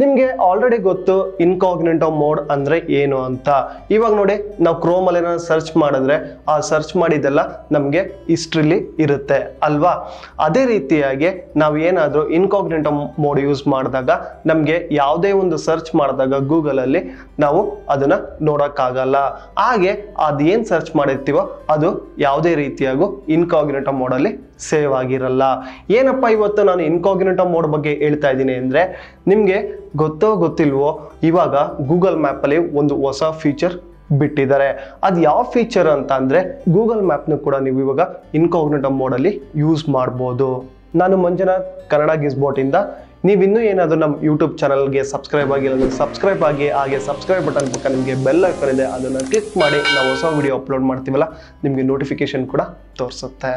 ನಿಮಗೆ ಆಲ್ರೆಡಿ ಗೊತ್ತು ಇನ್ಕಾಗ್ನೆಂಟೋ ಮೋಡ್ ಅಂದರೆ ಏನು ಅಂತ. ಇವಾಗ ನೋಡಿ, ನಾವು ಕ್ರೋಮಲ್ಲಿ ಏನಾದ್ರು ಸರ್ಚ್ ಮಾಡಿದ್ರೆ ಆ ಸರ್ಚ್ ಮಾಡಿದ್ದೆಲ್ಲ ನಮಗೆ ಹಿಸ್ಟ್ರಿಲಿ ಇರುತ್ತೆ ಅಲ್ವಾ? ಅದೇ ರೀತಿಯಾಗಿ ನಾವು ಏನಾದರೂ ಇನ್ಕಾಗ್ನೆಂಟೋ ಮೋಡ್ ಯೂಸ್ ಮಾಡಿದಾಗ ನಮಗೆ ಯಾವುದೇ ಒಂದು ಸರ್ಚ್ ಮಾಡಿದಾಗ ಗೂಗಲಲ್ಲಿ ನಾವು ಅದನ್ನು ನೋಡೋಕ್ಕಾಗಲ್ಲ. ಹಾಗೆ ಅದೇನು ಸರ್ಚ್ ಮಾಡಿರ್ತೀವೋ ಅದು ಯಾವುದೇ ರೀತಿಯಾಗೂ ಇನ್ಕಾಗ್ನೆಂಟೋ ಮೋಡಲ್ಲಿ ಸೇವ್ ಆಗಿರಲ್ಲ. ಏನಪ್ಪ ಇವತ್ತು ನಾನು ಇನ್ಕಾಗ್ನೆಂಟೋ ಮೋಡ್ ಬಗ್ಗೆ ಹೇಳ್ತಾ ಇದ್ದೀನಿ ಅಂದರೆ ನಿಮಗೆ ಗೊತ್ತೋ ಗೊತ್ತಿಲ್ವೋ, ಇವಾಗ ಗೂಗಲ್ ಮ್ಯಾಪಲ್ಲಿ ಒಂದು ಹೊಸ ಫೀಚರ್ ಬಿಟ್ಟಿದ್ದಾರೆ. ಅದು ಯಾವ ಫೀಚರ್ ಅಂತ ಅಂದರೆ ಗೂಗಲ್ ಮ್ಯಾಪ್ನ ಕೂಡ ನೀವು ಇವಾಗ ಇನ್ಕೋಗ್ನೆಟಮ್ ಮೋಡಲ್ಲಿ ಯೂಸ್ ಮಾಡ್ಬೋದು. ನಾನು ಮಂಜುನಾಥ್, ಕನ್ನಡ ಗಿಸ್ಬೋಟಿಂದ ನೀವು ಇನ್ನೂ ಏನಾದರೂ ನಮ್ಮ ಯೂಟ್ಯೂಬ್ ಚಾನಲ್ಗೆ ಸಬ್ಸ್ಕ್ರೈಬ್ ಆಗಿಲ್ಲ ಅಂದರೆ ಸಬ್ಸ್ಕ್ರೈಬ್ ಆಗಿ, ಹಾಗೆ ಸಬ್ಸ್ಕ್ರೈಬ್ ಬಟನ್ ಪಕ್ಕ ನಿಮಗೆ ಬೆಲ್ ಐಕನ್ ಇದೆ, ಅದನ್ನು ಕ್ಲಿಕ್ ಮಾಡಿ, ನಾವು ಹೊಸ ವಿಡಿಯೋ ಅಪ್ಲೋಡ್ ಮಾಡ್ತೀವಲ್ಲ, ನಿಮಗೆ ನೋಟಿಫಿಕೇಶನ್ ಕೂಡ ತೋರಿಸುತ್ತೆ.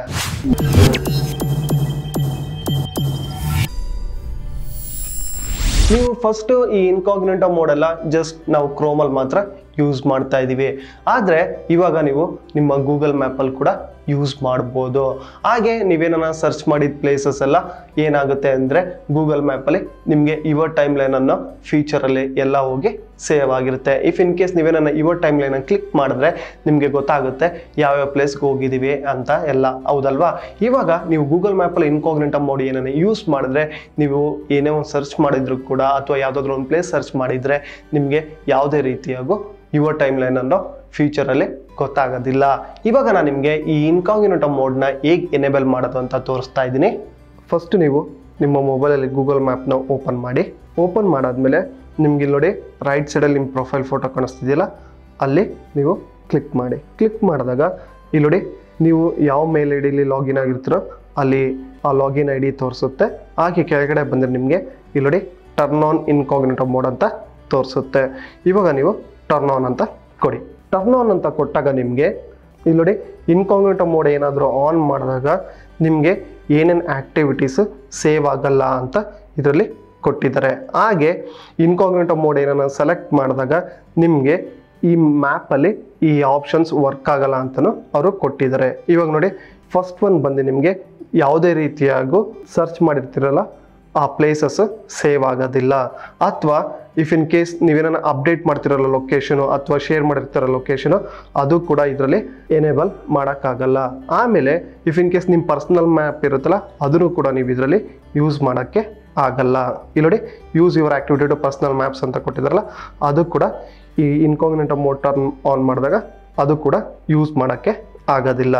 ನೀವು ಫಸ್ಟು ಈ ಇನ್ಕಾಗ್ನೆಂಟೋ ಮೋಡೆಲ್ಲ ಜಸ್ಟ್ ನಾವು ಕ್ರೋಮಲ್ಲಿ ಮಾತ್ರ ಯೂಸ್ ಮಾಡ್ತಾ ಇದ್ದೀವಿ ಆದರೆ ಇವಾಗ ನೀವು ನಿಮ್ಮ ಗೂಗಲ್ ಮ್ಯಾಪಲ್ಲಿ ಕೂಡ ಯೂಸ್ ಮಾಡ್ಬೋದು. ಹಾಗೆ ನೀವೇನ ಸರ್ಚ್ ಮಾಡಿದ ಪ್ಲೇಸಸ್ ಎಲ್ಲ ಏನಾಗುತ್ತೆ ಅಂದರೆ ಗೂಗಲ್ ಮ್ಯಾಪಲ್ಲಿ ನಿಮಗೆ ಇವರ್ ಟೈಮ್ ಲೈನ್ ಅನ್ನೋ ಫೀಚರಲ್ಲಿ ಎಲ್ಲ ಹೋಗಿ ಸೇವ್ ಆಗಿರುತ್ತೆ. ಇಫ್ ಇನ್ ಕೇಸ್ ನೀವೇನ ಇವರ್ ಟೈಮ್ ಲೈನ್ ಕ್ಲಿಕ್ ಮಾಡಿದ್ರೆ ನಿಮಗೆ ಗೊತ್ತಾಗುತ್ತೆ ಯಾವ್ಯಾವ ಪ್ಲೇಸ್ಗೆ ಹೋಗಿದ್ದೀವಿ ಅಂತ ಎಲ್ಲ. ಹೌದಲ್ವಾ? ಇವಾಗ ನೀವು ಗೂಗಲ್ ಮ್ಯಾಪಲ್ಲಿ ಇನ್ಕಾಗ್ನೆಂಟ ಮೋಡ್ ಏನನ್ನ ಯೂಸ್ ಮಾಡಿದ್ರೆ ನೀವು ಏನೇ ಒಂದು ಸರ್ಚ್ ಮಾಡಿದ್ರು ಕೂಡ ಅಥವಾ ಯಾವುದಾದ್ರೂ ಒಂದು ಪ್ಲೇಸ್ ಸರ್ಚ್ ಮಾಡಿದರೆ ನಿಮಗೆ ಯಾವುದೇ ರೀತಿಯಾಗೂ ಯುವರ್ ಟೈಮ್ ಲೈನ್ ಅನ್ನೋ ಫ್ಯೂಚರಲ್ಲಿ ಗೊತ್ತಾಗೋದಿಲ್ಲ. ಇವಾಗ ನಾನು ನಿಮಗೆ ಈ ಇನ್ಕಾಗ್ನೆಂಟ ಮೋಡ್ನ ಹೇಗೆ ಎನೇಬಲ್ ಮಾಡೋದು ಅಂತ ತೋರಿಸ್ತಾ ಇದ್ದೀನಿ. ಫಸ್ಟ್ ನೀವು ನಿಮ್ಮ ಮೊಬೈಲಲ್ಲಿ ಗೂಗಲ್ ಮ್ಯಾಪ್ನ ಓಪನ್ ಮಾಡಿ. ಓಪನ್ ಮಾಡಾದ್ಮೇಲೆ ನಿಮ್ಗೆ ಇಲ್ಲಿ ನೋಡಿ ರೈಟ್ ಸೈಡಲ್ಲಿ ನಿಮ್ಮ ಪ್ರೊಫೈಲ್ ಫೋಟೋ ಕಾಣಿಸ್ತಿದೆಯಲ್ಲ, ಅಲ್ಲಿ ನೀವು ಕ್ಲಿಕ್ ಮಾಡಿ. ಕ್ಲಿಕ್ ಮಾಡಿದಾಗ ಇಲ್ಲಿ ನೋಡಿ ನೀವು ಯಾವ ಮೇಲ್ ಐ ಡಿಲಿ ಲಾಗಿನ್ ಆಗಿರ್ತೀರೋ ಅಲ್ಲಿ ಆ ಲಾಗಿನ್ ಐ ಡಿ ತೋರಿಸುತ್ತೆ. ಹಾಗೆ ಕೆಳಗಡೆ ಬಂದರೆ ನಿಮಗೆ ಇಲ್ಲಿ ನೋಡಿ ಟರ್ನ್ ಆನ್ ಇನ್ಕಾಗ್ನೆಟೋ ಮೋಡ್ ಅಂತ ತೋರಿಸುತ್ತೆ. ಇವಾಗ ನೀವು ಟರ್ನ್ ಆನ್ ಅಂತ ಕೊಡಿ. ಟರ್ನ್ ಆನ್ ಅಂತ ಕೊಟ್ಟಾಗ ನಿಮಗೆ, ಇಲ್ಲಿ ನೋಡಿ ಇನ್ಕಾಗ್ನೆಟೋ ಮೋಡ್ ಏನಾದರೂ ಆನ್ ಮಾಡಿದಾಗ ನಿಮಗೆ ಏನೇನು ಆ್ಯಕ್ಟಿವಿಟೀಸ್ ಸೇವ್ ಆಗಲ್ಲ ಅಂತ ಇದರಲ್ಲಿ ಕೊಟ್ಟಿದ್ದಾರೆ. ಹಾಗೆ ಇನ್ಕಾಗ್ನೆಟೋ ಮೋಡ್ ಏನನ್ನ ಸೆಲೆಕ್ಟ್ ಮಾಡಿದಾಗ ನಿಮಗೆ ಈ ಮ್ಯಾಪಲ್ಲಿ ಈ ಆಪ್ಷನ್ಸ್ ವರ್ಕ್ ಆಗಲ್ಲ ಅಂತಲೂ ಅವರು ಕೊಟ್ಟಿದ್ದಾರೆ. ಇವಾಗ ನೋಡಿ ಫಸ್ಟ್ ಒನ್ ಬಂದು ನಿಮಗೆ ಯಾವುದೇ ರೀತಿಯಾಗೂ ಸರ್ಚ್ ಮಾಡಿರ್ತೀರಲ್ಲ ಆ ಪ್ಲೇಸಸ್ ಸೇವ್ ಆಗೋದಿಲ್ಲ. ಅಥವಾ ಇಫ್ ಇನ್ ಕೇಸ್ ನೀವೇನ ಅಪ್ಡೇಟ್ ಮಾಡ್ತಿರೋ ಲೊಕೇಶನು ಅಥವಾ ಶೇರ್ ಮಾಡಿರ್ತಾರ ಲೊಕೇಶನು ಅದು ಕೂಡ ಇದರಲ್ಲಿ ಎನೇಬಲ್ ಮಾಡೋಕ್ಕಾಗಲ್ಲ. ಆಮೇಲೆ ಇಫ್ ಇನ್ ಕೇಸ್ ನಿಮ್ಮ ಪರ್ಸ್ನಲ್ ಮ್ಯಾಪ್ ಇರುತ್ತಲ್ಲ, ಅದನ್ನು ಕೂಡ ನೀವು ಇದರಲ್ಲಿ ಯೂಸ್ ಮಾಡೋಕ್ಕೆ ಆಗಲ್ಲ. ಇಲ್ಲಿ use your activity to personal maps ಅಂತ ಕೊಟ್ಟಿದ್ದಾರಲ್ಲ, ಅದು ಕೂಡ ಈ ಇನ್ಕೋಗ್ನೆಂಟ್ ಮೋಡ್ ಟರ್ನ್ ಆನ್ ಮಾಡಿದಾಗ ಅದು ಕೂಡ ಯೂಸ್ ಮಾಡೋಕ್ಕೆ ಆಗೋದಿಲ್ಲ.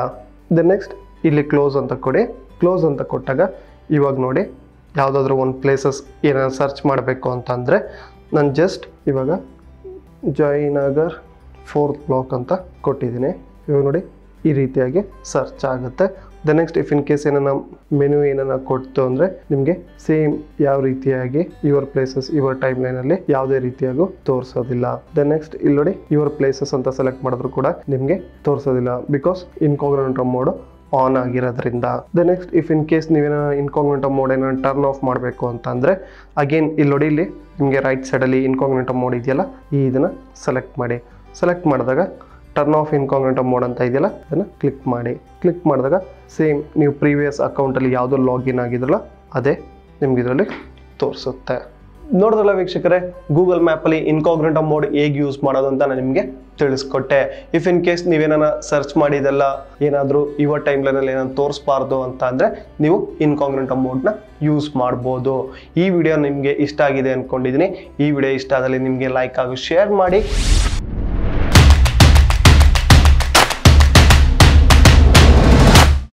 ದೆನ್ ನೆಕ್ಸ್ಟ್ ಇಲ್ಲಿ ಕ್ಲೋಸ್ ಅಂತ ಕೊಡಿ. ಕ್ಲೋಸ್ ಅಂತ ಕೊಟ್ಟಾಗ ಇವಾಗ ನೋಡಿ ಯಾವುದಾದ್ರೂ ಒಂದು ಪ್ಲೇಸಸ್ ಏನಾದ್ರು ಸರ್ಚ್ ಮಾಡಬೇಕು ಅಂತಂದರೆ ನಾನು ಜಸ್ಟ್ ಇವಾಗ ಜಯನಗರ್ ಫೋರ್ತ್ ಬ್ಲಾಕ್ ಅಂತ ಕೊಟ್ಟಿದ್ದೀನಿ. ಇವಾಗ ನೋಡಿ, ಈ ರೀತಿಯಾಗಿ ಸರ್ಚ್ ಆಗುತ್ತೆ. The next if in case ಏನನ್ನ ಮೆನು ಏನನ್ನ ಕೊಡ್ತು ಅಂದರೆ ನಿಮಗೆ ಸೇಮ್ ಯಾವ ರೀತಿಯಾಗಿ ಯುವರ್ ಪ್ಲೇಸಸ್ ಯುವರ್ ಟೈಮ್ ಲೈನಲ್ಲಿ ಯಾವುದೇ ರೀತಿಯಾಗೂ ತೋರಿಸೋದಿಲ್ಲ. ದ ನೆಕ್ಸ್ಟ್ ಇಲ್ಲಿ ನೋಡಿ ಯುವರ್ ಪ್ಲೇಸಸ್ ಅಂತ ಸೆಲೆಕ್ಟ್ ಮಾಡಿದ್ರು ಕೂಡ ನಿಮಗೆ ತೋರಿಸೋದಿಲ್ಲ. ಬಿಕಾಸ್ ಇನ್ಕಾಗ್ರೆಂಟ್ ಮೋಡ್ ಆನ್ ಆಗಿರೋದ್ರಿಂದ the next if in case ನೀವೇನ ಇನ್ಕಾಗ್ನೆಂಟೋ ಮೋಡ್ ಏನೋ ಟರ್ನ್ ಆಫ್ ಮಾಡಬೇಕು ಅಂತಂದರೆ ಅಗೇನ್ ಇಲ್ಲಿ ನೋಡಿ, ಇಲ್ಲಿ ನಿಮಗೆ ರೈಟ್ ಸೈಡಲ್ಲಿ ಇನ್ಕಾಗ್ನೆಂಟೋ ಮೋಡ್ ಇದೆಯಲ್ಲ, ಈ ಇದನ್ನು ಸೆಲೆಕ್ಟ್ ಮಾಡಿ. ಸೆಲೆಕ್ಟ್ ಮಾಡಿದಾಗ ಟರ್ನ್ ಆಫ್ ಇನ್ಕಾಗ್ನೆಂಟೋ ಮೋಡ್ ಅಂತ ಇದೆಯಲ್ಲ, ಅದನ್ನು ಕ್ಲಿಕ್ ಮಾಡಿ. ಕ್ಲಿಕ್ ಮಾಡಿದಾಗ ಸೇಮ್ ನೀವು ಪ್ರೀವಿಯಸ್ ಅಕೌಂಟಲ್ಲಿ ಯಾವುದೋ ಲಾಗಿನ್ ಆಗಿದ್ರಲ್ಲ, ಅದೇ ನಿಮ್ಗೆ ತೋರಿಸುತ್ತೆ. ನೋಡಿದ್ರಲ್ಲ ವೀಕ್ಷಕರೇ ಗೂಗಲ್ ಮ್ಯಾಪಲ್ಲಿ ಇನ್ಕಾಗ್ನೆಂಟೋ ಮೋಡ್ ಹೇಗೆ ಯೂಸ್ ಮಾಡೋದು ಅಂತ ನಾನು ನಿಮಗೆ ತಿಳಿಸ್ಕೊಟ್ಟೆ. ಇಫ್ ಇನ್ ಕೇಸ್ ನೀವೇನಾರ ಸರ್ಚ್ ಮಾಡಿದೆಲ್ಲ ಏನಾದರೂ ಇವ ಟೈಮ್ ಲೈನಲ್ಲಿ ಏನಾದ್ರು ತೋರಿಸ್ಬಾರ್ದು ಅಂತ ಅಂದರೆ ನೀವು ಇನ್ಕಾಗ್ನೆಂಟೋ ಮೋಡ್ನ ಯೂಸ್ ಮಾಡ್ಬೋದು. ಈ ವಿಡಿಯೋ ನಿಮಗೆ ಇಷ್ಟ ಆಗಿದೆ ಅಂದ್ಕೊಂಡಿದ್ದೀನಿ ಈ ವಿಡಿಯೋ ಇಷ್ಟ ಆದಲ್ಲಿ ನಿಮಗೆ ಲೈಕ್ ಹಾಗೂ ಶೇರ್ ಮಾಡಿ.